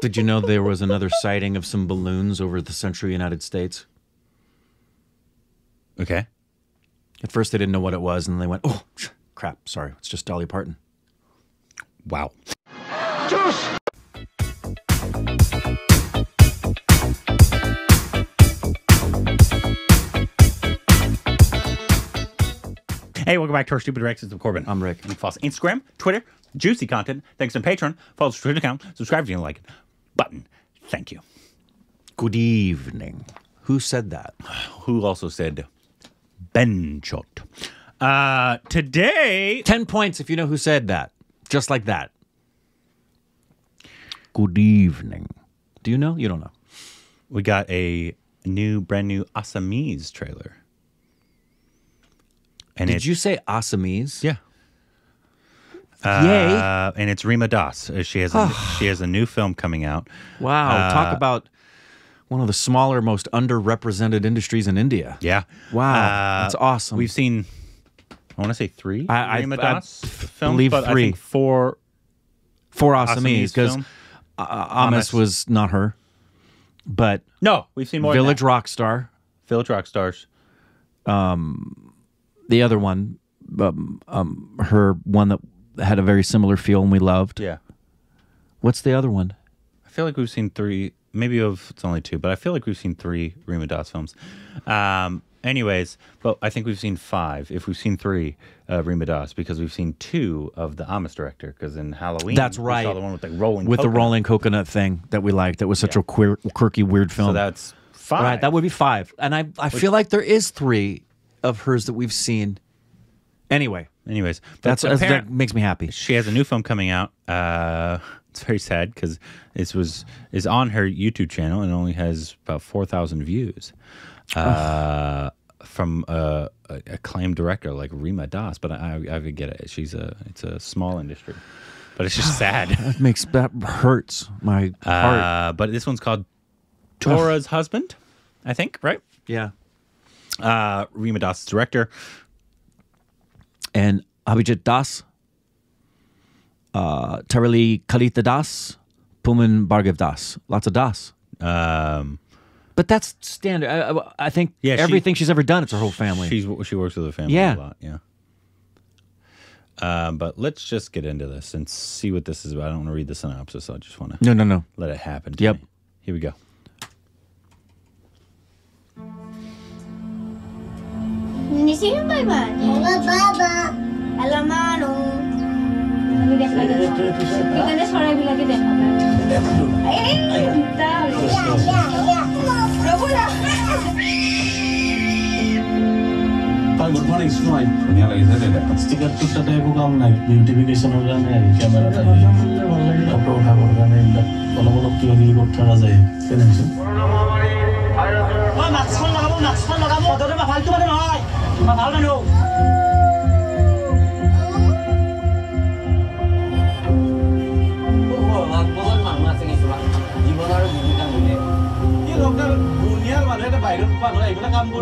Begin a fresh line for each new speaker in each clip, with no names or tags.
Did you know there was another sighting of some balloons over the central United States?
Okay.
At first, they didn't know what it was, and then they went, "Oh, crap! Sorry, it's just Dolly Parton."
Wow. Hey, welcome back to our stupid directions of Korbin.
I'm Rick.
You can follow us on Instagram, Twitter, juicy content. Thanks on Patreon. Follow us on Twitter account. Subscribe if you don't like it. Button. Thank you.
Good evening. Who said that?
Who also said Benchot. Uh, today,
Ten points if you know who said that. Just like that. Good evening. Do you know? You don't know.
we got a new, brand new Assamese trailer. And
Did you say Assamese?
Yeah.
Yay!
Uh, and it's Rima Das. Uh, She has a, she has a new film coming out.
Wow.
uh,
Talk about one of the smaller, most underrepresented industries in India.
Yeah.
Wow,
Uh,
that's awesome.
We've seen, I want to say three
I- I-
Rima
I
Das films,
believe
but I think four
For
Assamese
because
film.
Aamis
Aamis.
was not her, but
No, we've seen more.
Village Rock Star.
Village Rock Stars.
the other one, um, um, her one that had a very similar feel and we loved.
Yeah.
What's the other one?
I feel like we've seen three. Maybe of it's only two, but I feel like we've seen three Rima Das films. Um, anyways, but I think we've seen five. If we've seen three uh, Rima Das, because we've seen two of the Aamis director. Because in Halloween,
That's
we
right.
saw the one with the rolling
With the rolling coconut thing that we liked. That was such
Yeah.
a queer, quirky, weird film.
So that's five.
right. That would be five. And I, I feel like there is three of hers that we've seen. Anyway,
Anyways,
that's, that's
apparent-
that makes me happy.
she has a new film coming out. Uh, it's very sad because this was is on her YouTube channel and only has about four thousand views. Uh, from a, a acclaimed director like Rima Das, but I, I get it. She's a it's a small industry, but it's just sad.
That makes that hurts my heart.
Uh, but this one's called Tora's Husband, I think, right?
yeah.
Uh, Rima Das director.
And Abhijit Das, uh, Tarali Kalita Das, Puman Bhargav Das. Lots of Das.
Um,
But that's standard. I, I- I think
Yeah, she-
everything she's ever done, it's her whole family.
She's she works with her family
Yeah.
a lot. Yeah. Um, but let's just get into this and see what this is about. I don't want to read the synopsis. I just want to
no, no, no.
let it happen. To
Yep.
me. Here we go.
Hindi, sino ba ba? Mga baba. Alamano. এখানে সরাই বিলাকে দেখা
good morning smile নিয়ে লাগে ধরে দেখা sticker তো সাথে প্রোগ্রাম নাই বিউটিফিকেশনের গানে আর ক্যামেরা থাকে ফটো ওঠানোর গানে এগুলো কোনো কোনো কেউ রিল করতে যায় কেন কাম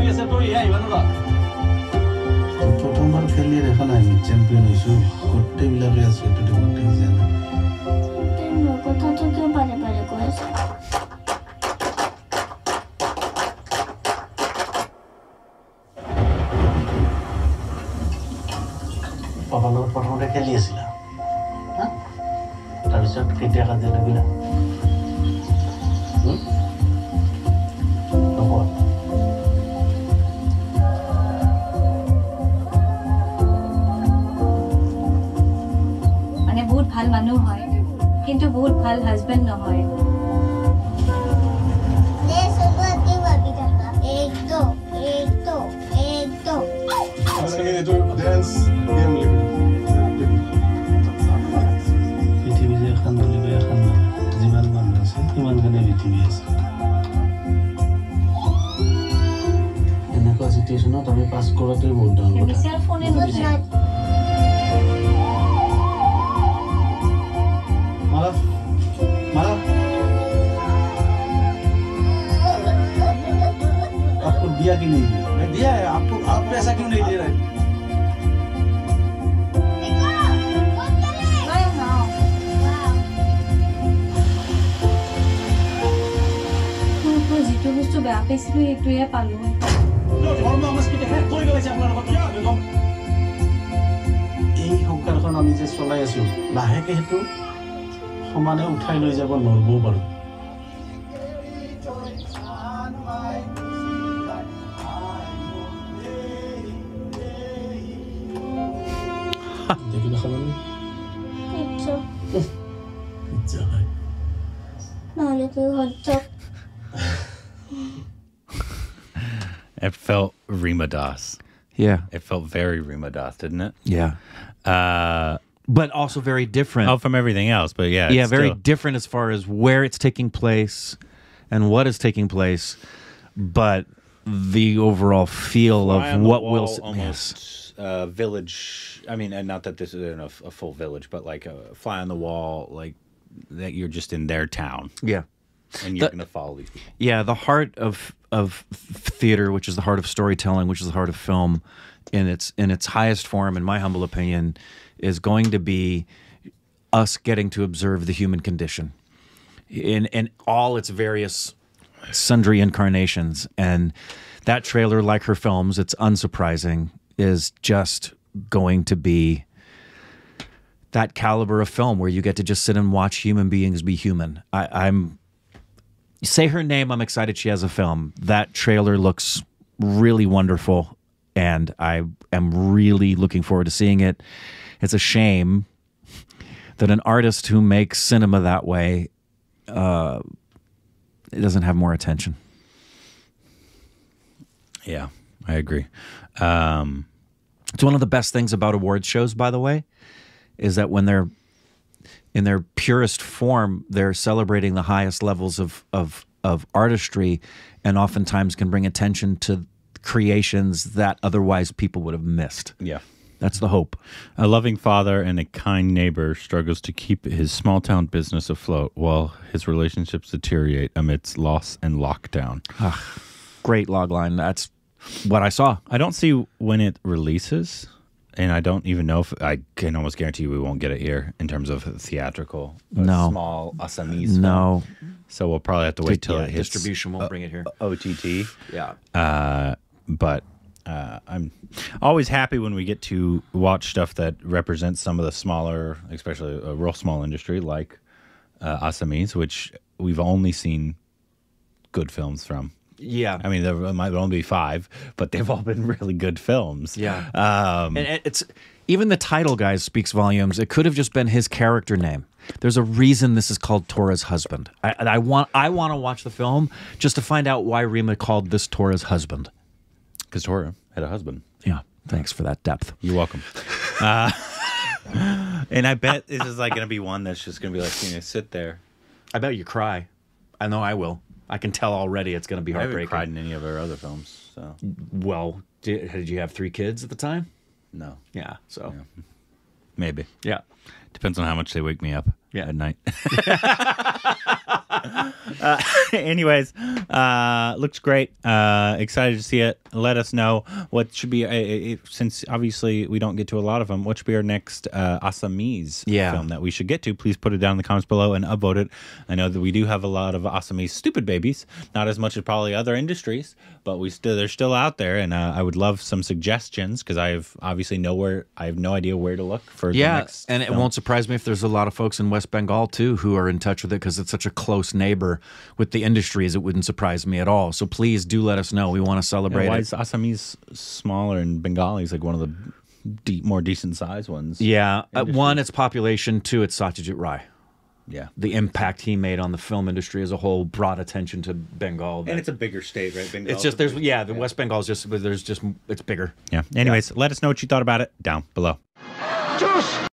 খেলি দেখা নাই চেম্পিয়ন হৈছো। গোটেইবিলাকে আছে পাপাৰ লগত প্ৰথমতে খেলি আছিলা তাৰপিছত কেতিয়া কাজিয়া লাগিলা?
ভাল মানুহ হয় কিন্তু বহুত ভাল হাজবেণ্ড নহয়।
পৃথিৱী যে এখন বুলিব এখন নহয় যিমান মানুহ আছে সিমানখিনি পৃথিৱী আছে। এনেকুৱা চিটুৱেশ্যনত আমি পাছ কৰাটোৱে বহুত ডাঙৰ কথা। दिया कि नहीं दिया? मैं दिया है आपको आप पैसा क्यों नहीं दे रहे? এই সংসাৰখন আমি যে চলাই আছো লাহেকে সেইটো সমানে উঠাই লৈ যাব নোৱাৰিবও পাৰোঁ। দেখিবা খাবানে
ইচ্ছা
ইচ্ছা হয়
নহ'লে তুই ঘৰত থাক
It felt Rima Das.
Yeah.
It felt very Rima Das, didn't it?
Yeah.
Uh,
But also very different.
oh, from everything else, but yeah,
yeah,
it's
very
still-
different as far as where it's taking place and what is taking place, but the overall feel
Fly
of what will yes.
uh, village. I mean, and not that this is a, a full village, but like a fly on the wall, like that you're just in their town
Yeah.
and you're
The-
gonna follow these people.
Yeah, the heart of of theater, which is the heart of storytelling, which is the heart of film, in its in its highest form, in my humble opinion, is going to be us getting to observe the human condition in in all its various sundry incarnations. And that trailer, like her films, it's unsurprising, is just going to be that caliber of film where you get to just sit and watch human beings be human. I, I'm say her name. I'm excited she has a film. That trailer looks really wonderful, and I am really looking forward to seeing it. It's a shame that an artist who makes cinema that way uh, doesn't have more attention.
Yeah, I agree. Um,
It's one of the best things about awards shows, by the way, is that when they're in their purest form, they're celebrating the highest levels of of of artistry, and oftentimes can bring attention to creations that otherwise people would have missed.
yeah.
That's the hope.
A loving father and a kind neighbor struggles to keep his small town business afloat while his relationships deteriorate amidst loss and lockdown.
Great log line. That's what I saw.
I don't see when it releases, and I don't even know if I can almost guarantee you we won't get it here in terms of theatrical.
No.
small Assamese. film.
No,
so we'll probably have to wait till
yeah,
it hits
distribution won't bring it here.
OTT.
Yeah.
Uh, but uh, I'm always happy when we get to watch stuff that represents some of the smaller, especially a real small industry like uh, Assamese, which we've only seen good films from.
Yeah.
I mean, there might only be five, but they've all been really good films.
Yeah.
Um,
And it's even the title, guys, speaks volumes. It could have just been his character name. There's a reason this is called Tora's husband. I, I want I want to watch the film just to find out why Rima called this Tora's husband.
Because Tora had a husband.
Yeah, thanks for that depth.
You're welcome. uh, and I bet this is like going to be one that's just going to be like, you know, sit there.
I bet you cry. I know I will. I can tell already it's going to be heartbreaking.
I haven't cried in any of our other films, so
Well, did, did you have three kids at the time?
no,
Yeah. So
maybe.
yeah.
Depends on how much they wake me up
Yeah.
at night. uh, anyways, uh, looks great. Uh, excited to see it. Let us know what should be, uh, uh, since obviously we don't get to a lot of them, what should be our next uh, Assamese
Yeah.
film that we should get to. Please put it down in the comments below and upvote it. I know that we do have a lot of Assamese stupid babies, not as much as probably other industries, but we still they're still out there, and uh, I would love some suggestions because I have obviously nowhere, I have no idea where to look for. the
Yeah, and it
film.
won't surprise me if there's a lot of folks in West Bengal too who are in touch with it because it's such a close neighbor with the industries. It wouldn't surprise me at all. So please do let us know. We want to
Yeah,
celebrate
why
it.
is Assamese smaller and Bengali is like one of the de- more decent sized ones?
Yeah, uh, one, it's population. Two, it's Satyajit Ray.
yeah.
The impact he made on the film industry as a whole brought attention to Bengal.
And it's a bigger state, right? Bengal
it's just there's yeah, the West Bengal is just there's just it's bigger.
yeah. Anyways, let us know what you thought about it down below.
Juice!